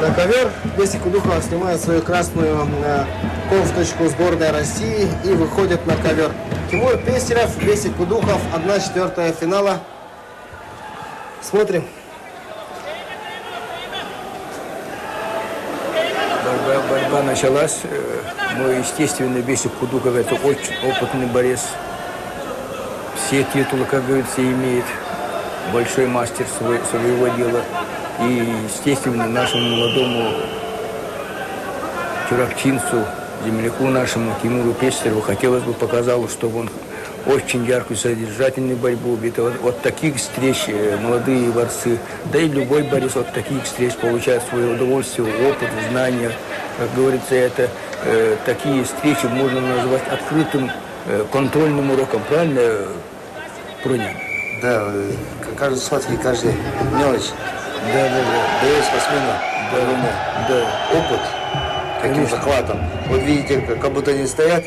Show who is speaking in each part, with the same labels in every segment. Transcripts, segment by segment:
Speaker 1: на ковер. Бесик Кудухов снимает свою красную э, кофточку сборной России и выходит на ковер. Тимур Пестеров, Бесик Кудухов, 1 четвертая финала. Смотрим.
Speaker 2: Борьба, борьба началась. Э, Мой естественно Бесик Кудуков это очень опытный борец. Все титулы, как говорится, имеет. Большой мастер свой- своего дела. И, естественно, нашему молодому чуракчинцу, земляку нашему Тимуру Пестерову хотелось бы показалось, чтобы он очень яркую, содержательную борьбу. Ведь вот, от таких встреч э, молодые борцы, да и любой борец от таких встреч получает свое удовольствие, опыт, знания. Как говорится, это э, такие встречи можно назвать открытым э, контрольным уроком. Правильно, э, Пруня?
Speaker 3: Да, э, к- каждой схватке, каждая мелочь
Speaker 2: Да, да, да.
Speaker 3: дает спортсмену по-другому
Speaker 2: Да.
Speaker 3: опыт, каким захватом. Вот видите, как, как будто они стоят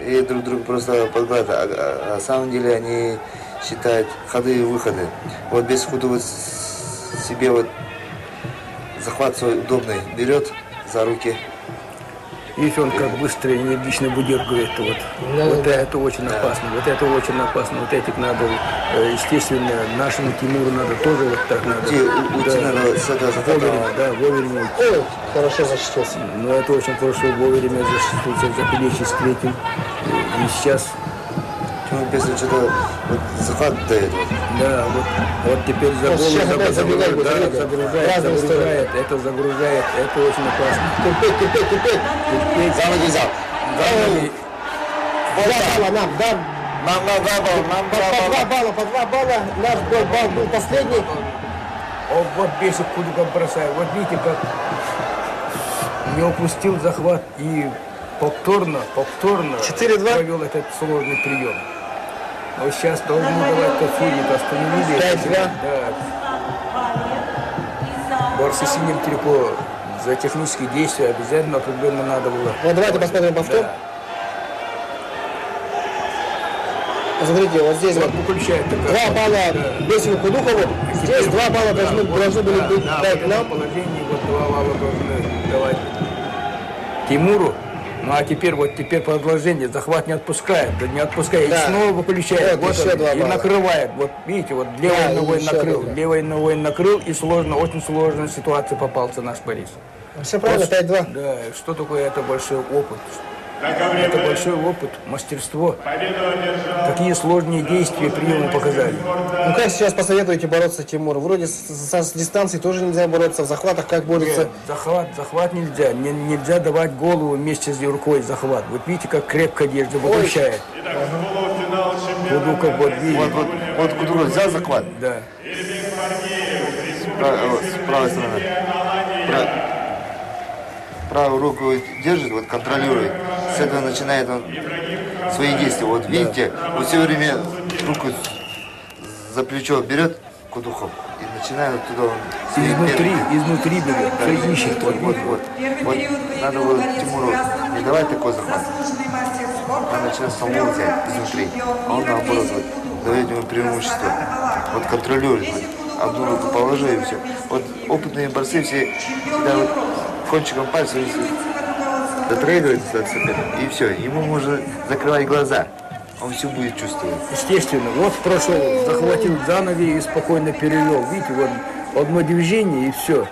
Speaker 3: и друг друга просто подгладят, а, а- а на самом деле они считают ходы и выходы. Вот без худу вот себе вот захват свой удобный берет за руки.
Speaker 2: Видите, он как быстро и энергично выдергивает. Вот, вот это очень опасно. Вот это очень опасно. Вот этих надо, э, естественно, нашему Тимуру надо тоже вот так надо.
Speaker 3: Уйти
Speaker 2: Да,
Speaker 3: захвата.
Speaker 2: Вовремя, да, вовремя.
Speaker 1: Ой, хорошо защитился.
Speaker 2: Но это очень хорошо вовремя защитился за плечи. И сейчас,
Speaker 3: Почему если что-то вот захват дает. Вот.
Speaker 2: да, вот, вот теперь за
Speaker 1: Вот
Speaker 2: голову
Speaker 1: будет,
Speaker 2: да, загружает, загружает, это загружает, это очень
Speaker 1: терпеть, терпеть. Терпеть.
Speaker 3: За ноги взял.
Speaker 2: Главное,
Speaker 1: Два балла нам, да.
Speaker 3: Нам на два балла, нам
Speaker 1: По, по два балла, по два балла. Наш бой балл был последний.
Speaker 2: О, вот бесит кудуком бросает. Вот видите, как не упустил захват и повторно, повторно
Speaker 1: 4-2.
Speaker 2: провел этот сложный прием. Но сейчас должны давать судьи, остановили.
Speaker 1: 5-2.
Speaker 2: Да. Борцы синим трико за технические действия обязательно определенно надо было.
Speaker 1: Вот давайте посмотрим повтор.
Speaker 2: Да.
Speaker 1: Смотрите, вот здесь вот
Speaker 2: Вот
Speaker 1: два балла Бесику Кудухову. Здесь два балла должны, должны были
Speaker 2: Да,
Speaker 1: быть
Speaker 2: да,
Speaker 1: дать
Speaker 2: вот
Speaker 1: нам.
Speaker 2: положении вот два балла должны давать Тимуру. Ну а теперь вот теперь продолжение. Захват не отпускает, да не отпускает.
Speaker 1: Да.
Speaker 2: И снова выключает.
Speaker 1: Вот еще
Speaker 2: он,
Speaker 1: два
Speaker 2: и
Speaker 1: балла.
Speaker 2: накрывает. Вот видите, вот левой
Speaker 1: Да,
Speaker 2: ногой накрыл.
Speaker 1: два.
Speaker 2: Левой ногой накрыл и сложно, очень сложная ситуация попался наш Борис.
Speaker 1: Все правильно, 5-2.
Speaker 2: Да, что такое это большой опыт? Это большой опыт, мастерство. Какие сложные действия, приемы показали.
Speaker 1: Ну как сейчас посоветуете бороться, Тимур? Вроде с, с- с дистанции тоже нельзя бороться, в захватах как борются.
Speaker 2: Захват, захват нельзя. Не- нельзя давать голову вместе с рукой захват. Вот видите, как крепко держит, выключает. Кудуков, вот видите.
Speaker 3: Вот, вот, вот Кудуров взял захват,
Speaker 2: Да.
Speaker 3: пра- вот, с правой стороны. Пра- правую руку держит, вот контролирует. С этого начинает он свои действия. Вот видите, вот все время руку за плечо берет Кудухов и начинает туда он свои
Speaker 2: Изнутри,
Speaker 3: первые-
Speaker 2: изнутри берет, все ищет. Вот,
Speaker 3: Вот, вот. Вот надо было Тимуру не давать такой захват. Надо начинать самому взять изнутри. А он наоборот вот, дает ему преимущество. Вот контролирует. Вот, одну руку положил и все. Вот опытные борцы все всегда вот кончиком пальца если дотрагиваются до соперника, и все. Ему можно закрывать глаза. Он все будет чувствовать.
Speaker 2: Естественно, вот прошел, захватил за ноги и спокойно перевел. Видите, вот одно движение и все.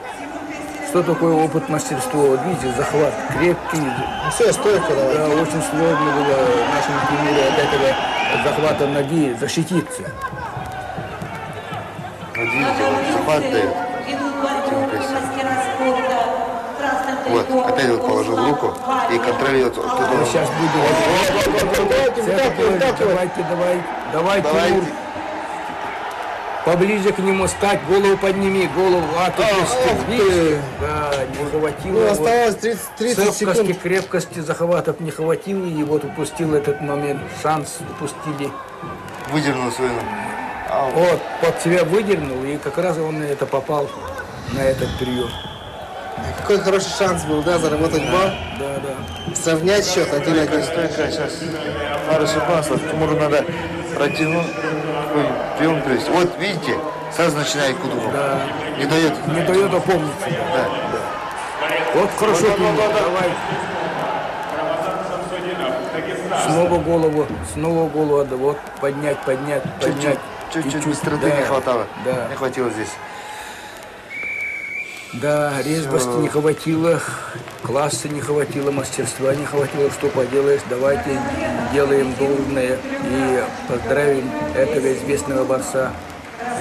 Speaker 2: Что такое опыт мастерства? Вот видите, захват крепкий,
Speaker 1: Ну все, стойка давай.
Speaker 2: Да, очень сложно было нашему Тимуру от этого захвата ноги защититься.
Speaker 3: Вот видите, вот захват дает. Вот, опять вот положил руку и контролирует. Вот он
Speaker 2: Сейчас будем.
Speaker 1: Давайте, выталкивай, выталкивай.
Speaker 2: Давайте, давай, давай,
Speaker 3: Давайте.
Speaker 2: Тимур. Поближе к нему стать, голову подними, голову, а
Speaker 1: ох ты.
Speaker 2: Да, не хватило.
Speaker 1: Ну,
Speaker 2: вот.
Speaker 1: оставалось 30, 30
Speaker 2: Цепкости,
Speaker 1: секунд.
Speaker 2: крепкости захватов не хватило, и вот упустил этот момент, шанс упустили.
Speaker 3: выдернул свою ногу. А
Speaker 2: Вот, под себя выдернул, и как раз он на это попал, на этот прием.
Speaker 1: Какой хороший шанс был, да, заработать балл.
Speaker 2: Да, да.
Speaker 1: Сравнять счет 1-1.
Speaker 3: Стойка сейчас пара секунд, Тимуру надо протянуть, прием привести. Вот видите, сразу начинает Кудухов.
Speaker 2: Да.
Speaker 3: Не дает.
Speaker 2: Не дает опомниться.
Speaker 3: Да.
Speaker 2: Вот хорошо, Тимур, давай. Снова голову, снова голову, надо вот поднять, поднять, поднять.
Speaker 3: чуть-чуть
Speaker 2: Чуть-чуть,
Speaker 3: быстроты
Speaker 2: да,
Speaker 3: не хватало.
Speaker 2: Да,
Speaker 3: Не хватило здесь.
Speaker 2: Да, резвости не хватило, класса не хватило, мастерства не хватило, что поделаешь, давайте делаем должное и поздравим этого известного борца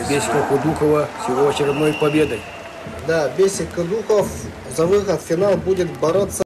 Speaker 2: Беська Кудукова с его очередной победой.
Speaker 1: Да, Бесик Кадухов за выход в финал будет бороться